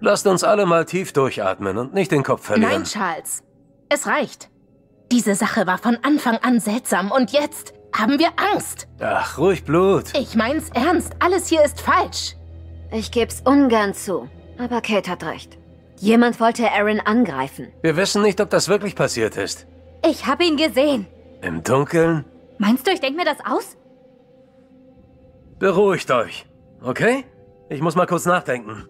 Lasst uns alle mal tief durchatmen und nicht den Kopf verlieren. Nein, Charles. Es reicht. Diese Sache war von Anfang an seltsam und jetzt haben wir Angst. Ach, ruhig Blut. Ich mein's ernst. Alles hier ist falsch. Ich geb's ungern zu. Aber Kate hat recht. Jemand wollte Aaron angreifen. Wir wissen nicht, ob das wirklich passiert ist. Ich habe ihn gesehen. Im Dunkeln? Meinst du, ich denke mir das aus? Beruhigt euch, okay? Ich muss mal kurz nachdenken.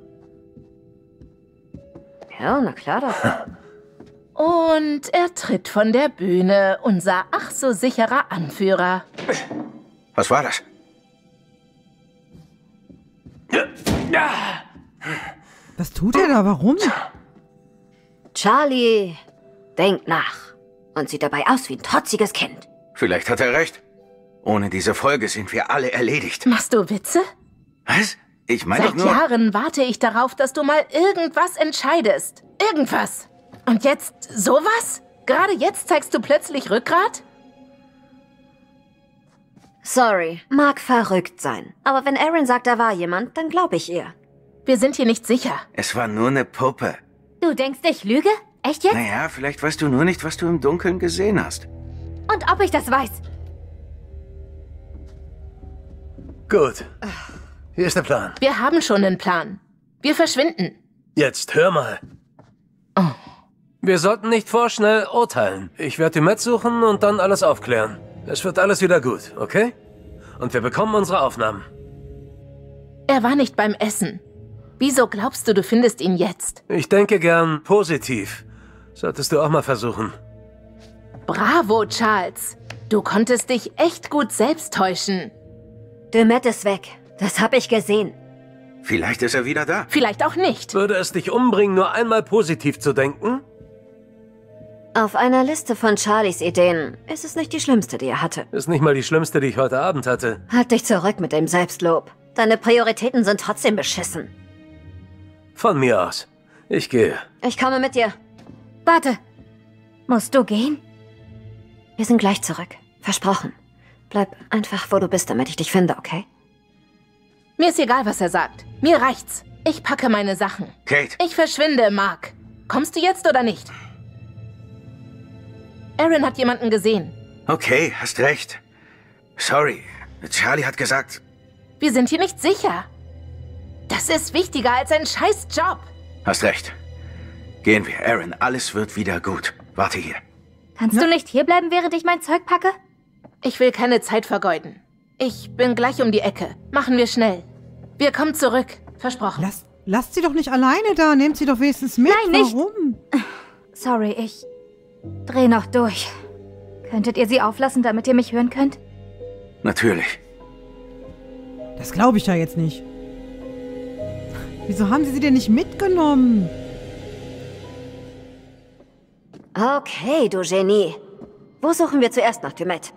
Ja, na klar doch. Und er tritt von der Bühne, unser ach so sicherer Anführer. Was war das? Was tut er da? Warum? Charlie denkt nach und sieht dabei aus wie ein trotziges Kind. Vielleicht hat er recht. Ohne diese Folge sind wir alle erledigt. Machst du Witze? Was? Ich meine doch Seit nur... Jahren warte ich darauf, dass du mal irgendwas entscheidest. Irgendwas. Und jetzt sowas? Gerade jetzt zeigst du plötzlich Rückgrat? Sorry, mag verrückt sein. Aber wenn Aaron sagt, da war jemand, dann glaube ich ihr. Wir sind hier nicht sicher. Es war nur eine Puppe. Du denkst, ich lüge? Echt jetzt? Naja, vielleicht weißt du nur nicht, was du im Dunkeln gesehen hast. Und ob ich das weiß? Gut. Hier ist der Plan. Wir haben schon einen Plan. Wir verschwinden. Jetzt hör mal. Wir sollten nicht vorschnell urteilen. Ich werde die Met suchen und dann alles aufklären. Es wird alles wieder gut, okay? Und wir bekommen unsere Aufnahmen. Er war nicht beim Essen. Wieso glaubst du, du findest ihn jetzt? Ich denke gern positiv. Solltest du auch mal versuchen. Bravo, Charles. Du konntest dich echt gut selbst täuschen. Demet ist weg. Das hab ich gesehen. Vielleicht ist er wieder da. Vielleicht auch nicht. Würde es dich umbringen, nur einmal positiv zu denken? Auf einer Liste von Charlies Ideen ist es nicht die schlimmste, die er hatte. Ist nicht mal die schlimmste, die ich heute Abend hatte. Halt dich zurück mit dem Selbstlob. Deine Prioritäten sind trotzdem beschissen. Von mir aus. Ich gehe. Ich komme mit dir. Warte. Musst du gehen? Wir sind gleich zurück. Versprochen. Bleib einfach, wo du bist, damit ich dich finde, okay? Mir ist egal, was er sagt. Mir reicht's. Ich packe meine Sachen. Kate, Ich verschwinde, Mark. Kommst du jetzt oder nicht? Aaron hat jemanden gesehen. okay, hast recht. Sorry, Charlie hat gesagt... Wir sind hier nicht sicher. Das ist wichtiger als ein scheiß Job. Hast recht. Gehen wir, Aaron. Alles wird wieder gut. Warte hier. Kannst du nicht hierbleiben, während ich mein Zeug packe? Ich will keine Zeit vergeuden. Ich bin gleich um die Ecke. Machen wir schnell. Wir kommen zurück. Versprochen. Lasst, lasst sie doch nicht alleine da. Nehmt sie doch wenigstens mit. Nein, nicht. Warum? Sorry, ich dreh noch durch. Könntet ihr sie auflassen, damit ihr mich hören könnt? Natürlich. Das glaube ich ja jetzt nicht. Wieso haben sie sie denn nicht mitgenommen? Okay, du Genie. Wo suchen wir zuerst nach Demet?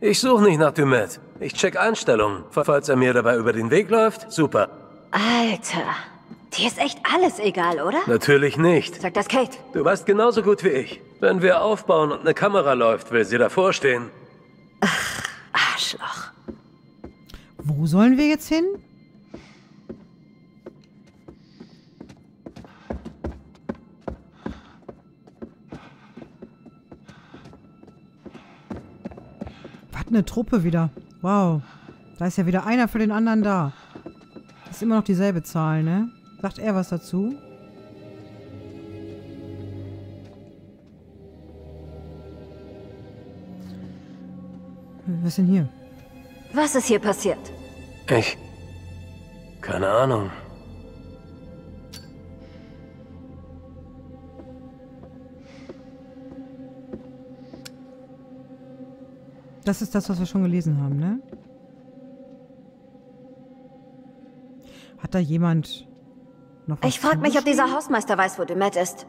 Ich suche nicht nach Dumet. Ich check Einstellungen. Falls er mir dabei über den Weg läuft, super. Alter, dir ist echt alles egal, oder? Natürlich nicht. Sagt das Kate. Du weißt genauso gut wie ich. Wenn wir aufbauen und eine Kamera läuft, will sie davor stehen. Arschloch. Wo sollen wir jetzt hin? Was eine Truppe wieder. Wow. Da ist ja wieder einer für den anderen da. Das ist immer noch dieselbe Zahl, ne? Sagt er was dazu? Was ist denn hier? Was ist hier passiert? Ich. Keine Ahnung. Das ist das, was wir schon gelesen haben, ne? Hat da jemand noch was Ich frage mich, ob dieser Hausmeister weiß, wo Demet ist.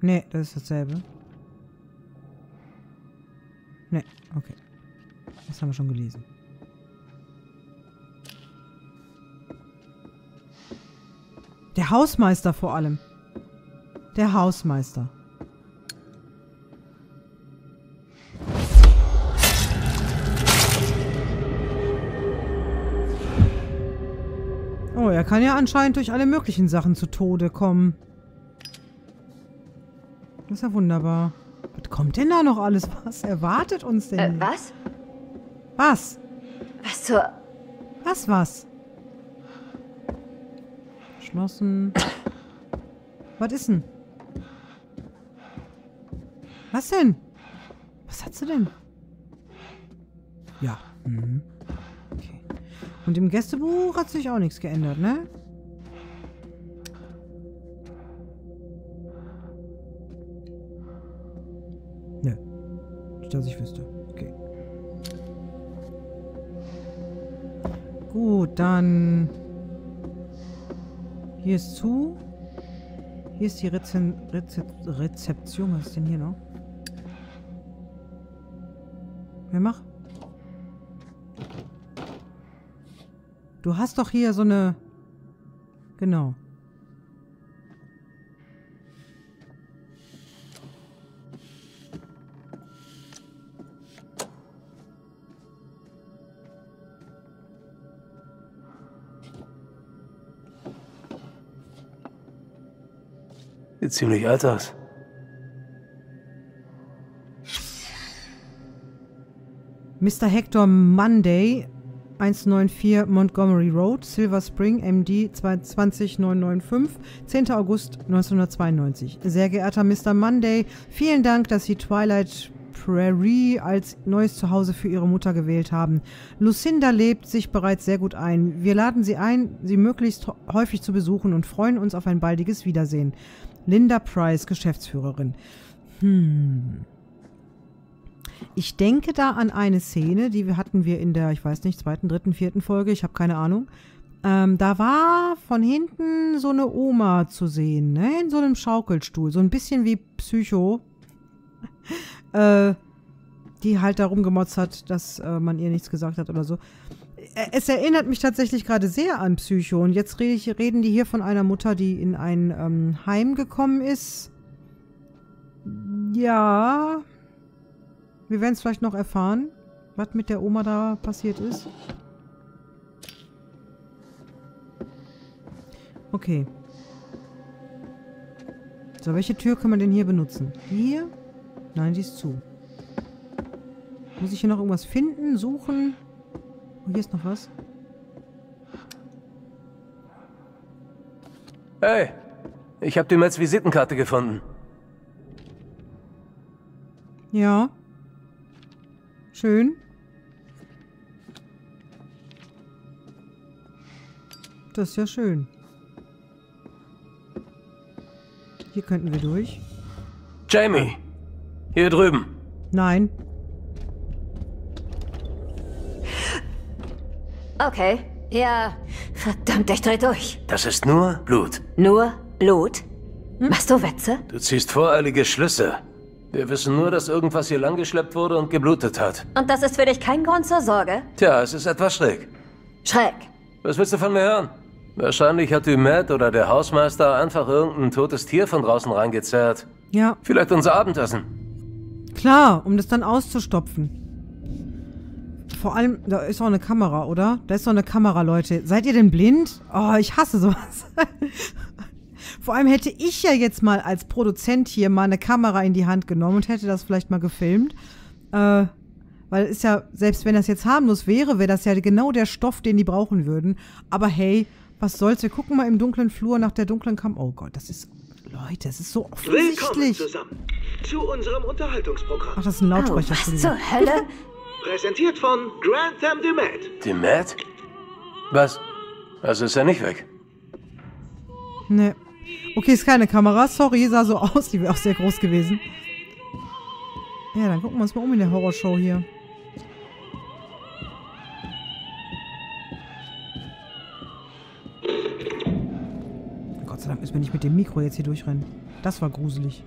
Nee, das ist dasselbe. Nee, okay. Das haben wir schon gelesen. Der Hausmeister vor allem. Der Hausmeister. Oh, er kann ja anscheinend durch alle möglichen Sachen zu Tode kommen. Das ist ja wunderbar. Was kommt denn da noch alles? Was erwartet uns denn? Äh, was? Was? Was zur... Was, was? Geschlossen. was ist denn? Was denn? Was hat sie denn? Ja. Mhm. Und im Gästebuch hat sich auch nichts geändert, ne? Nö. Nicht, dass ich wüsste. Okay. Gut, dann... Hier ist zu. Hier ist die Rezen Rezep Rezeption. Was ist denn hier noch? Wer macht? Du hast doch hier so eine... Genau. Sieht ziemlich alt aus. Mr. Hector Monday, 194 Montgomery Road, Silver Spring, MD 20995, 10. August 1992. Sehr geehrter Mr. Monday, vielen Dank, dass Sie Twilight Prairie als neues Zuhause für Ihre Mutter gewählt haben. Lucinda lebt sich bereits sehr gut ein. Wir laden Sie ein, Sie möglichst häufig zu besuchen und freuen uns auf ein baldiges Wiedersehen. Linda Price, Geschäftsführerin. Hm. Ich denke da an eine Szene, die hatten wir in der, ich weiß nicht, zweiten, dritten, vierten Folge, ich habe keine Ahnung. Ähm, da war von hinten so eine Oma zu sehen, ne? In so einem Schaukelstuhl. So ein bisschen wie Psycho. äh, die halt darum gemotzt hat, dass äh, man ihr nichts gesagt hat oder so. Es erinnert mich tatsächlich gerade sehr an Psycho. Und jetzt rede ich, reden die hier von einer Mutter, die in ein ähm, Heim gekommen ist. Ja. Wir werden es vielleicht noch erfahren, was mit der Oma da passiert ist. Okay. So, welche Tür kann man denn hier benutzen? Hier? Nein, die ist zu. Muss ich hier noch irgendwas finden, suchen? Oh, hier ist noch was. Hey, ich habe die Mets Visitenkarte gefunden. Ja. Schön. Das ist ja schön. Hier könnten wir durch. Jamie, hier drüben. Nein. Okay. Ja. Verdammt, ich dreh durch. Das ist nur Blut. Nur Blut? Machst du Wetze? Du ziehst voreilige Schlüsse. Wir wissen nur, dass irgendwas hier langgeschleppt wurde und geblutet hat. Und das ist für dich kein Grund zur Sorge? Tja, es ist etwas schräg. Schräg. Was willst du von mir hören? Wahrscheinlich hat die Matt oder der Hausmeister einfach irgendein totes Tier von draußen reingezerrt. Ja, Vielleicht unser Abendessen. klar, um das dann auszustopfen. Vor allem, da ist auch eine Kamera, oder? Da ist doch eine Kamera, Leute. Seid ihr denn blind? Oh, ich hasse sowas. Vor allem hätte ich ja jetzt mal als Produzent hier mal eine Kamera in die Hand genommen und hätte das vielleicht mal gefilmt. Äh, weil es ist ja, selbst wenn das jetzt harmlos wäre, wäre das ja genau der Stoff, den die brauchen würden. Aber hey, was soll's? Wir gucken mal im dunklen Flur nach der dunklen Kam. Oh Gott, das ist. Leute, das ist so Willkommen offensichtlich. zusammen zu unserem Unterhaltungsprogramm. Ach, das ist ein Oh, Lautsprecher. was Entschuldigung. zur Hölle? Präsentiert von Grantham DeMat. Die Matt? Was? Also ist er nicht weg. Nee. Okay, ist keine Kamera. Sorry, sah so aus. Die wäre auch sehr groß gewesen. Ja, dann gucken wir uns mal um in der Horrorshow hier. Gott sei Dank müssen wir nicht mit dem Mikro jetzt hier durchrennen. Das war gruselig.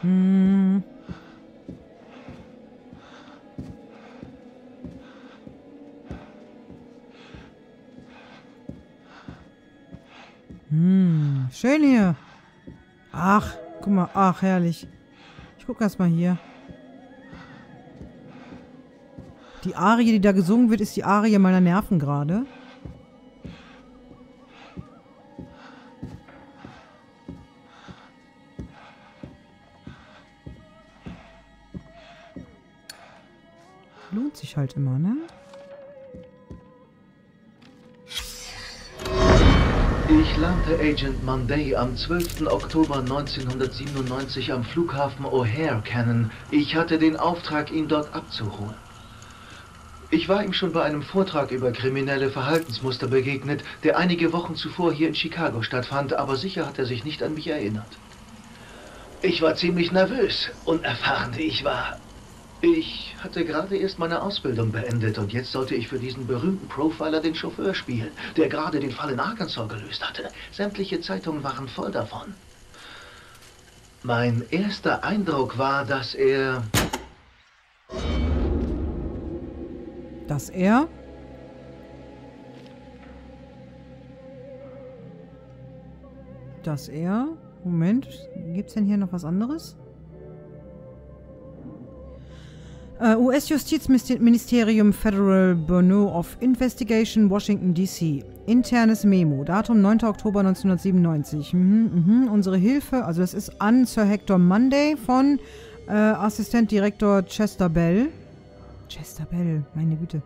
Hm, Ach, herrlich. Ich guck erst mal hier. Die Arie, die da gesungen wird, ist die Arie meiner Nerven gerade. Ich lernte Agent Monday am 12. Oktober 1997 am Flughafen O'Hare kennen. Ich hatte den Auftrag, ihn dort abzuholen. Ich war ihm schon bei einem Vortrag über kriminelle Verhaltensmuster begegnet, der einige Wochen zuvor hier in Chicago stattfand, aber sicher hat er sich nicht an mich erinnert. Ich war ziemlich nervös, unerfahren wie ich war. Ich hatte gerade erst meine Ausbildung beendet und jetzt sollte ich für diesen berühmten Profiler den Chauffeur spielen, der gerade den Fall in Arkansas gelöst hatte. Sämtliche Zeitungen waren voll davon. Mein erster Eindruck war, dass er Dass er. Dass er. Moment, gibt's denn hier noch was anderes? US-Justizministerium Federal Bureau of Investigation, Washington, D.C. Internes Memo, Datum 9. Oktober 1997. Mhm, mhm. Unsere Hilfe, also das ist an Sir Hector Monday von äh, Assistentdirektor Chester Bell. Chester Bell, meine Güte.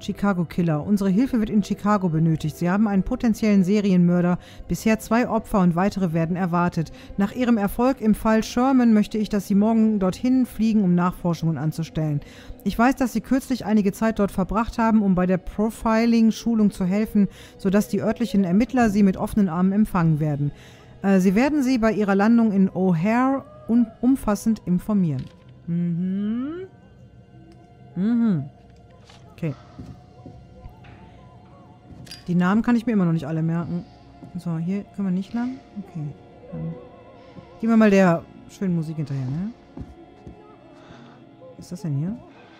Chicago Killer. Unsere Hilfe wird in Chicago benötigt. Sie haben einen potenziellen Serienmörder. Bisher zwei Opfer und weitere werden erwartet. Nach Ihrem Erfolg im Fall Sherman möchte ich, dass Sie morgen dorthin fliegen, um Nachforschungen anzustellen. Ich weiß, dass Sie kürzlich einige Zeit dort verbracht haben, um bei der Profiling-Schulung zu helfen, sodass die örtlichen Ermittler Sie mit offenen Armen empfangen werden. Äh, Sie werden Sie bei Ihrer Landung in O'Hare umfassend informieren. Mhm. Mhm. Okay. Die Namen kann ich mir immer noch nicht alle merken. So, hier können wir nicht lang. Okay. Dann gehen wir mal der schönen Musik hinterher, ne? Was ist das denn hier?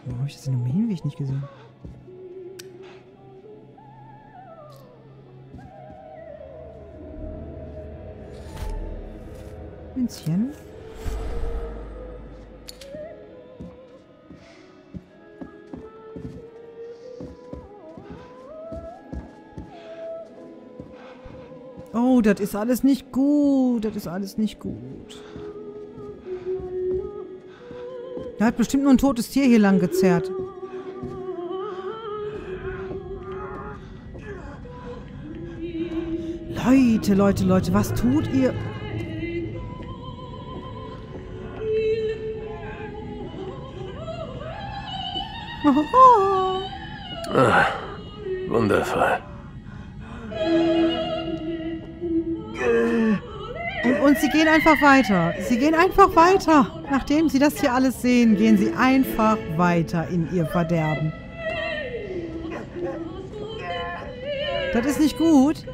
Wo habe ich das denn im Hinweg nicht gesehen? Münzchen. Das ist alles nicht gut. Das ist alles nicht gut. Da hat bestimmt nur ein totes Tier hier lang gezerrt. Leute, Leute, Leute, was tut ihr? Ah, wundervoll. Und, und sie gehen einfach weiter. Sie gehen einfach weiter. Nachdem sie das hier alles sehen, gehen sie einfach weiter in ihr Verderben. Das ist nicht gut.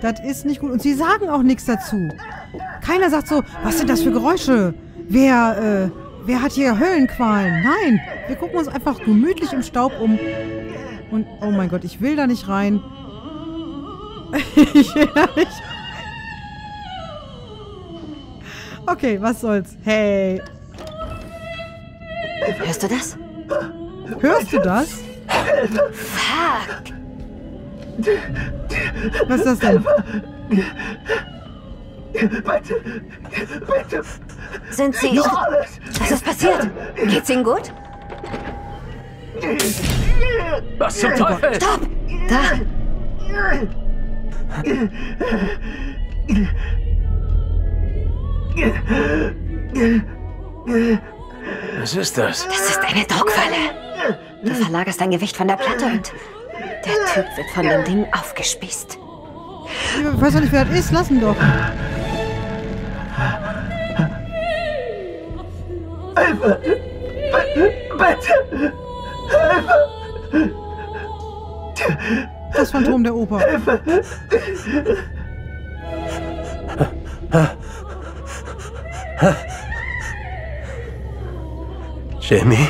Das ist nicht gut. Und sie sagen auch nichts dazu. Keiner sagt so, was sind das für Geräusche? Wer, äh, wer hat hier Höllenqualen? Nein, wir gucken uns einfach gemütlich im Staub um. Und, oh mein Gott, ich will da nicht rein. Ich nicht... Okay, was soll's. Hey. Hörst du das? Hörst du das? Fuck! Was ist das denn? Bitte, bitte, Sind sie... Was ist passiert? Geht's ihnen gut? Was zum Teufel? Stopp! Da! Was ist das? Das ist eine Druckfalle. Du verlagerst dein Gewicht von der Platte und der Typ wird von dem Ding aufgespießt. Ich weiß doch nicht, wer das ist. Lass ihn doch. bitte. Das Phantom der Oper. Jamie?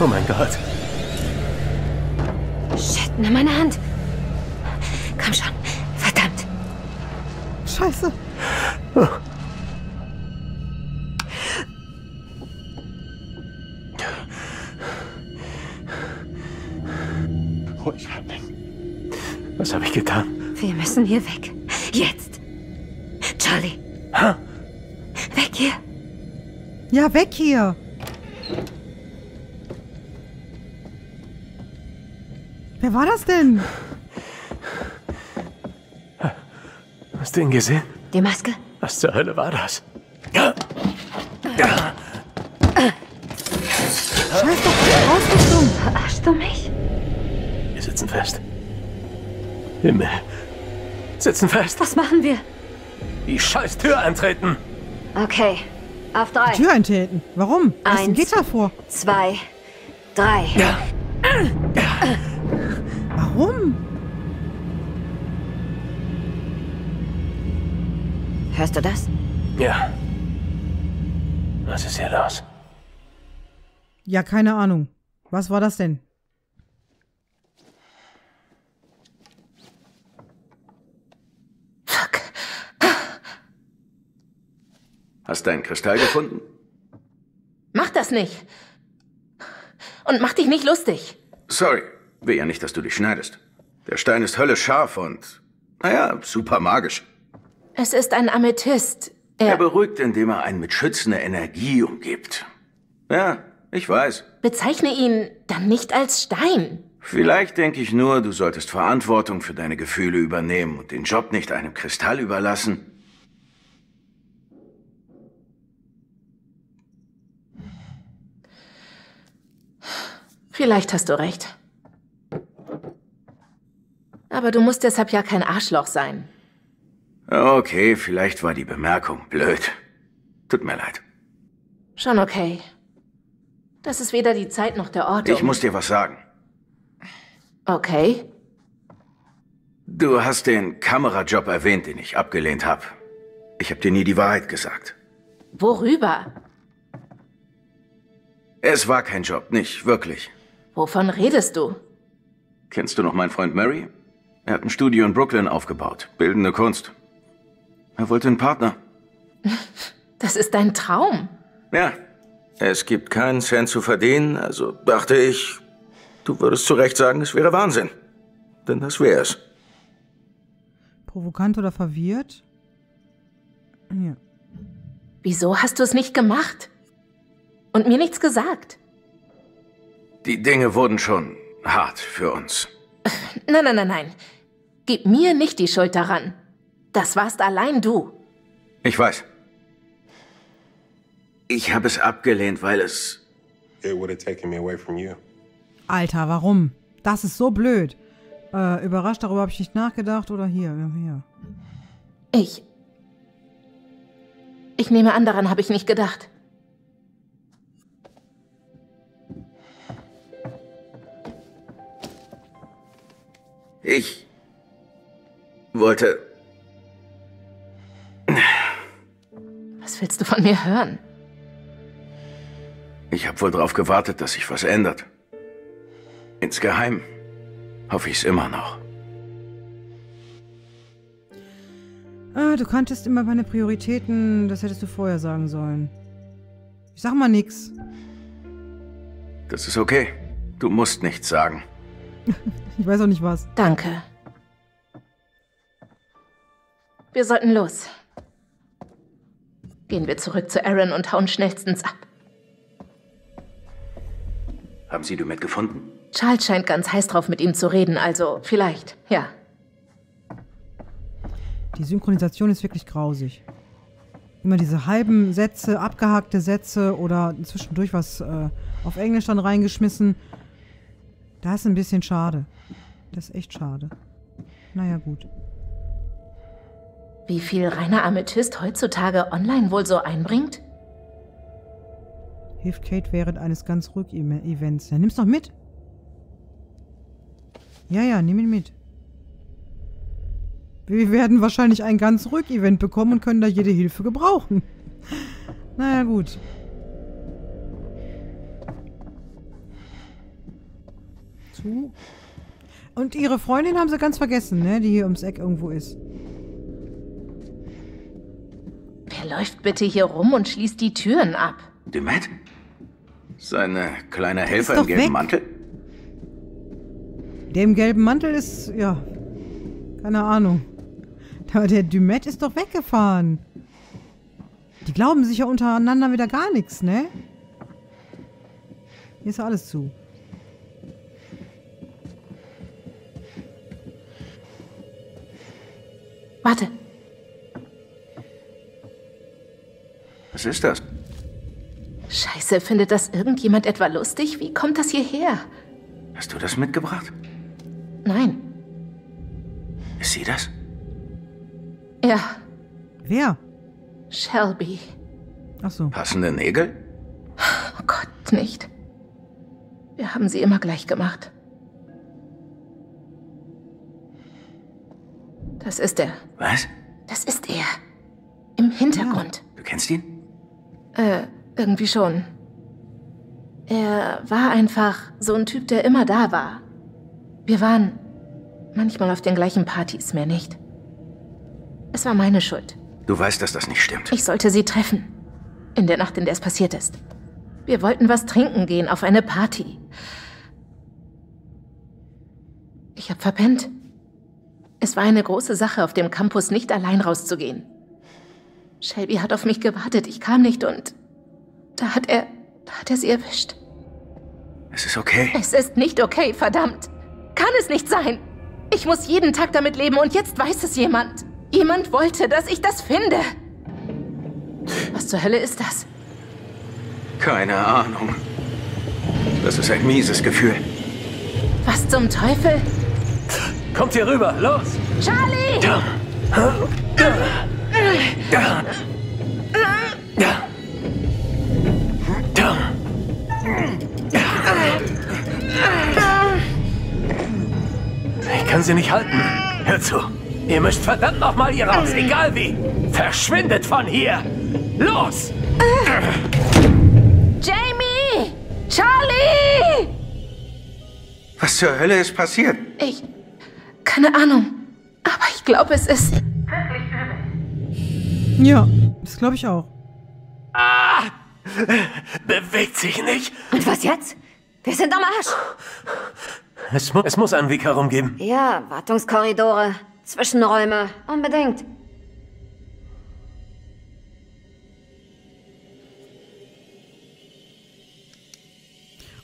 Oh mein Gott. Shit, nimm meine Hand. Komm schon. Verdammt. Scheiße. Ruhig. Was habe ich getan? Wir müssen hier weg. Jetzt. Charlie. Weg hier. Ja, weg hier. Wer war das denn? Hast du ihn gesehen? Die Maske? Was zur Hölle war das? Scheiß doch die Ausrüstung. Verarschst du mich? Wir sitzen fest. Himmel. Sitzen fest. Was machen wir? Die scheiß Tür antreten. Okay. Auf drei. Tür eintreten. Warum? Da ist ein Eins. Gitter vor. Zwei. Drei. Warum? Hörst du das? Ja. Was ist hier los? Ja, keine Ahnung. Was war das denn? Fuck. Hast du einen Kristall gefunden? Mach das nicht. Und mach dich nicht lustig. Sorry, will ja nicht, dass du dich schneidest. Der Stein ist höllisch scharf und, naja, super magisch. Es ist ein Amethyst. Er Er beruhigt, indem er einen mit schützender Energie umgibt. Ja, ich weiß. bezeichne ihn dann nicht als Stein. Vielleicht denke ich nur, du solltest Verantwortung für deine Gefühle übernehmen und den Job nicht einem Kristall überlassen. Vielleicht hast du recht. Aber du musst deshalb ja kein Arschloch sein. Okay, vielleicht war die Bemerkung blöd. Tut mir leid. Schon okay. Das ist weder die Zeit noch der Ort. um- Ich muss dir was sagen. Okay. Du hast den Kamerajob erwähnt, den ich abgelehnt habe. Ich habe dir nie die Wahrheit gesagt. Worüber? Es war kein Job, nicht wirklich. Wovon redest du? Kennst du noch meinen Freund Mary? Er hat ein Studio in Brooklyn aufgebaut. Bildende Kunst. Er wollte einen Partner. Das ist dein Traum. Ja. Es gibt keinen Cent zu verdienen, also dachte ich, du würdest zu Recht sagen, es wäre Wahnsinn. Denn das wäre es. Provokant oder verwirrt? Ja. Wieso hast du es nicht gemacht? Und mir nichts gesagt? Die Dinge wurden schon hart für uns. Nein, nein, nein, nein. Gib mir nicht die Schuld daran. Das warst allein du. Ich weiß. Ich habe es abgelehnt, weil es... It would have taken me away from you. Alter, warum? Das ist so blöd. Äh, überrascht, darüber habe ich nicht nachgedacht. Oder hier, ja, hier. Ich. Ich nehme an, daran habe ich nicht gedacht. Ich wollte... Was willst du von mir hören? Ich habe wohl darauf gewartet, dass sich was ändert. Insgeheim hoffe ich es immer noch. Ah, du kanntest immer meine Prioritäten. Das hättest du vorher sagen sollen. Ich sag mal nix. Das ist okay. Du musst nichts sagen. Ich weiß auch nicht was. Danke. Wir sollten los. Gehen wir zurück zu Aaron und hauen schnellstens ab. Haben Sie du mitgefunden? Charles scheint ganz heiß drauf, mit ihm zu reden, also vielleicht, ja. Die Synchronisation ist wirklich grausig. Immer diese halben Sätze, abgehackte Sätze oder zwischendurch was äh, auf Englisch dann reingeschmissen. Das ist ein bisschen schade. Das ist echt schade. Naja, gut. Wie viel reiner Amethyst heutzutage online wohl so einbringt? Hilft Kate während eines ganz Rück-Events. Ja, nimm's doch mit. Ja, ja, nimm ihn mit. Wir werden wahrscheinlich ein ganz Rück-Event bekommen und können da jede Hilfe gebrauchen. naja, gut. zu. Und ihre Freundin haben sie ganz vergessen, ne? Die hier ums Eck irgendwo ist. Wer läuft bitte hier rum und schließt die Türen ab? Demet? Seine kleine Helfer im gelben weg. Mantel? Der im gelben Mantel ist, ja, keine Ahnung. Aber der Dumet ist doch weggefahren. Die glauben sich ja untereinander wieder gar nichts, ne? Hier ist ja alles zu. Warte, Was ist das? Scheiße, findet das irgendjemand etwa lustig? Wie kommt das hierher? Hast du das mitgebracht? Nein. Ist sie das? Ja, Wer? Shelby. Ach so. Passende Nägel? Oh Gott, nicht. Wir haben sie immer gleich gemacht. Das ist er. Was? Das ist er. Im Hintergrund. Du kennst ihn? Äh, irgendwie schon. Er war einfach so ein Typ, der immer da war. Wir waren manchmal auf den gleichen Partys, mehr nicht. Es war meine Schuld. Du weißt, dass das nicht stimmt. Ich sollte sie treffen. In der Nacht, in der es passiert ist. Wir wollten was trinken gehen auf eine Party. Ich hab verpennt. Es war eine große Sache, auf dem Campus nicht allein rauszugehen. Shelby hat auf mich gewartet, ich kam nicht und da hat er, da hat er sie erwischt. Es ist okay. Es ist nicht okay, verdammt. Kann es nicht sein. Ich muss jeden Tag damit leben und jetzt weiß es jemand. Jemand wollte, dass ich das finde. Was zur Hölle ist das? Keine Ahnung. Das ist ein mieses Gefühl. Was zum Teufel? Kommt hier rüber, los! Charlie! Ich kann sie nicht halten. Hör zu. Ihr müsst verdammt nochmal hier raus, egal wie. Verschwindet von hier. Los! Jamie! Charlie! Was zur Hölle ist passiert? Ich. Keine Ahnung. Aber ich glaube, es ist. Ja, das glaube ich auch. Bewegt sich nicht. Und was jetzt? Wir sind am Arsch. Es, mu es muss einen Weg herumgeben. Ja, Wartungskorridore, Zwischenräume, unbedingt.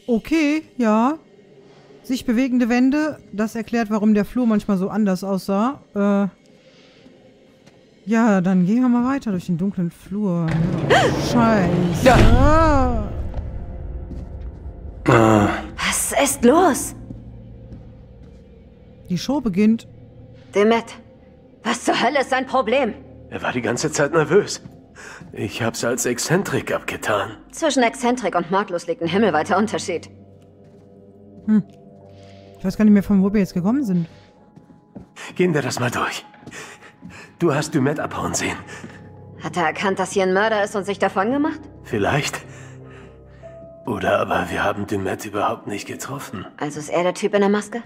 Okay, ja. Sich bewegende Wände, das erklärt, warum der Flur manchmal so anders aussah. Äh, ja, dann gehen wir mal weiter durch den dunklen Flur. Scheiße. Ja. Was ist los? Die Show beginnt. Demet, was zur Hölle ist sein Problem? Er war die ganze Zeit nervös. Ich hab's als Exzentrik abgetan. Zwischen Exzentrik und mordlos liegt ein himmelweiter Unterschied. Ich weiß gar nicht mehr, von wo wir jetzt gekommen sind. Gehen wir das mal durch. Du hast Dumet abhauen sehen. Hat er erkannt, dass hier ein Mörder ist und sich davon gemacht? Vielleicht. Oder aber wir haben Dumet überhaupt nicht getroffen. Also ist er der Typ in der Maske?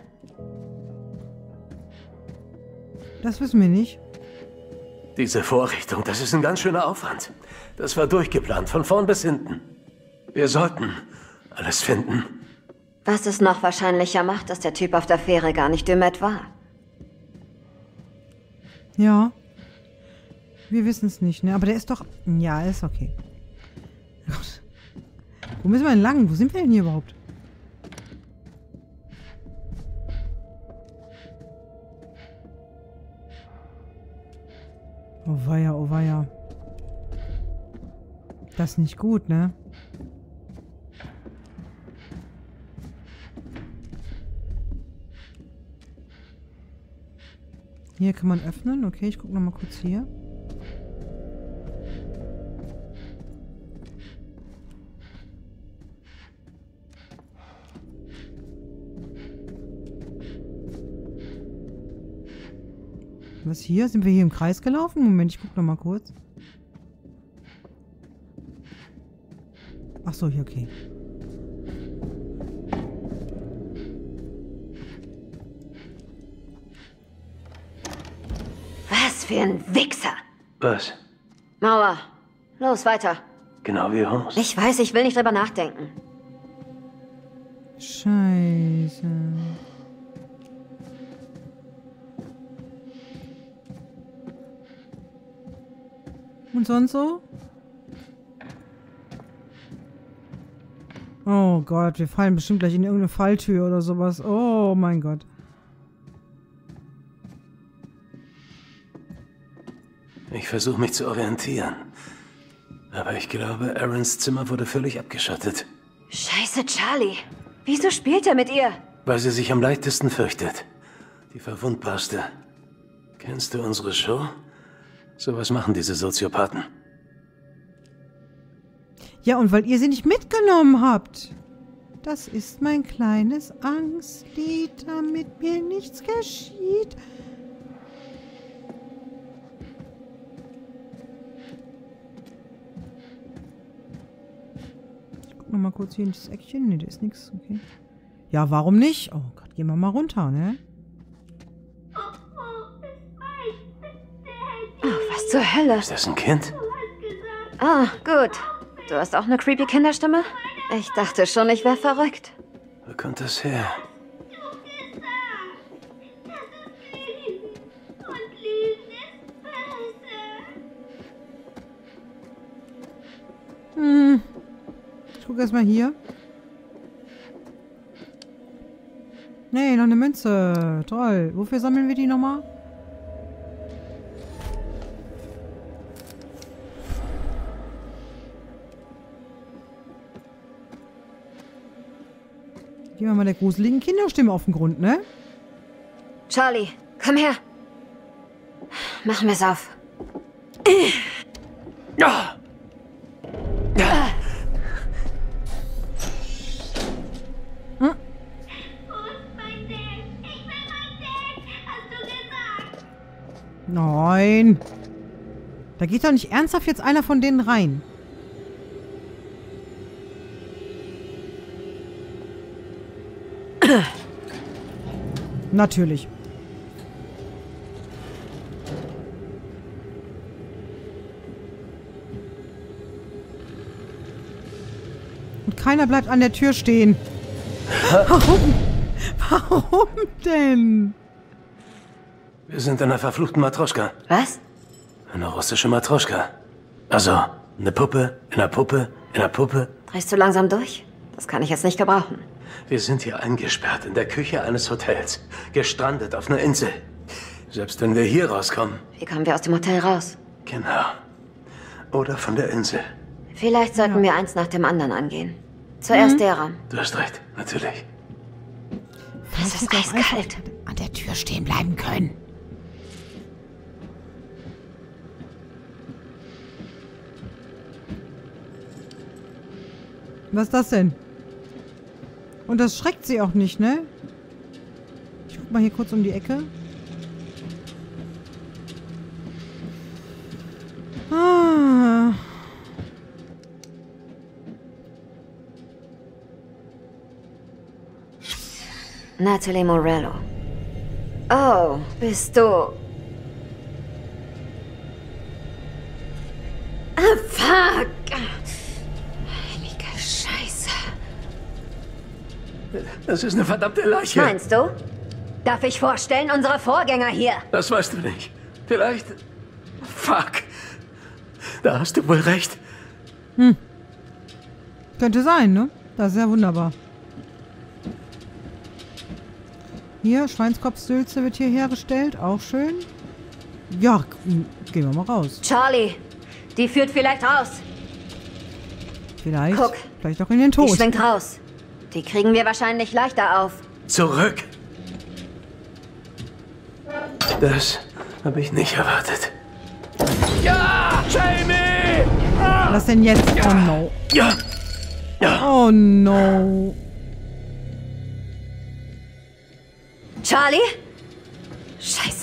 Das wissen wir nicht. Diese Vorrichtung, das ist ein ganz schöner Aufwand. Das war durchgeplant, von vorn bis hinten. Wir sollten alles finden. Was es noch wahrscheinlicher macht, dass der Typ auf der Fähre gar nicht Demet war. Ja. Wir wissen es nicht, ne? Aber der ist doch... Ja, ist okay. Gut. Wo müssen wir denn lang? Wo sind wir denn hier überhaupt? Oh weia, oh weia. Das ist nicht gut, ne? Hier kann man öffnen. Okay, ich gucke noch mal kurz hier. Was hier? Sind wir hier im Kreis gelaufen? Moment, ich gucke noch mal kurz. Ach so, hier, okay. Für ein Wichser. Was? Mauer. Los, weiter. Genau wie Holmes. Ich weiß, ich will nicht drüber nachdenken. Scheiße. Und sonst so? Oh Gott, wir fallen bestimmt gleich in irgendeine Falltür oder sowas. Oh mein Gott. Ich versuche mich zu orientieren. Aber ich glaube, Aarons Zimmer wurde völlig abgeschottet. Scheiße, Charlie. Wieso spielt er mit ihr? Weil sie sich am leichtesten fürchtet. Die Verwundbarste. Kennst du unsere Show? Sowas machen diese Soziopathen. Ja, und weil ihr sie nicht mitgenommen habt. Das ist mein kleines Angstlied, damit mir nichts geschieht. Ich guck noch mal kurz hier in das Eckchen. Nee, da ist nichts. Okay. Ja, warum nicht? Oh Gott, gehen wir mal runter, ne? Oh, was zur Hölle? Ist das ein Kind? Ah, gut. Du hast auch eine creepy Kinderstimme? Ich dachte schon, ich wäre verrückt. Wo kommt das her? Guck erst mal hier. Nee, noch eine Münze. Toll. Wofür sammeln wir die nochmal? Gehen wir mal der gruseligen Kinderstimme auf den Grund, ne? Charlie, komm her. Machen wir's auf. Ja! Da geht doch nicht ernsthaft jetzt einer von denen rein. Natürlich. Und keiner bleibt an der Tür stehen. Warum? Warum denn? Wir sind in einer verfluchten Matroschka. Was? Eine russische Matroschka. Also, eine Puppe, in einer Puppe, in einer Puppe. Drehst du langsam durch? Das kann ich jetzt nicht gebrauchen. Wir sind hier eingesperrt in der Küche eines Hotels. Gestrandet auf einer Insel. Selbst wenn wir hier rauskommen. Wie kommen wir aus dem Hotel raus? Genau. Oder von der Insel. Vielleicht sollten wir eins nach dem anderen angehen. Zuerst der Raum. Du hast recht, natürlich. Das ist eiskalt. an der Tür stehen bleiben können. Was ist das denn? Und das schreckt sie auch nicht, ne? Ich guck mal hier kurz um die Ecke. Ah. Natalie Morello. Oh, bist du... Ah, fuck! Das ist eine verdammte Leiche. Meinst du? Darf ich vorstellen, unsere Vorgänger hier? Das weißt du nicht. Vielleicht. Fuck. Da hast du wohl recht. Könnte sein, ne? Das ist ja wunderbar. Hier, Schweinskopfsülze wird hier hergestellt. Auch schön. Ja, g- gehen wir mal raus. Charlie, die führt vielleicht raus. Vielleicht. Guck. Vielleicht auch in den Die Tod. schwingt raus. Die kriegen wir wahrscheinlich leichter auf. Zurück. Das habe ich nicht erwartet. Ja, Jamie! Was denn jetzt? Oh no. Ja, Oh no. Charlie? Scheiße.